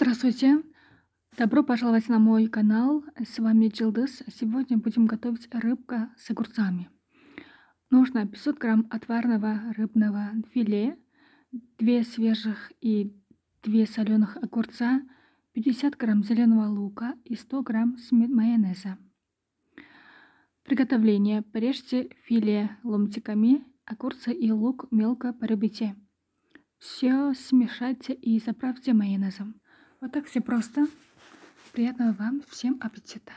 Здравствуйте! Добро пожаловать на мой канал. С вами Джилдыс. Сегодня будем готовить рыбка с огурцами. Нужно 500 грамм отварного рыбного филе, 2 свежих и 2 соленых огурца, 50 грамм зеленого лука и 100 грамм майонеза. Приготовление. Порежьте филе ломтиками, огурцы и лук мелко порубите. Все смешайте и заправьте майонезом. Вот так все просто. Приятного вам всем аппетита!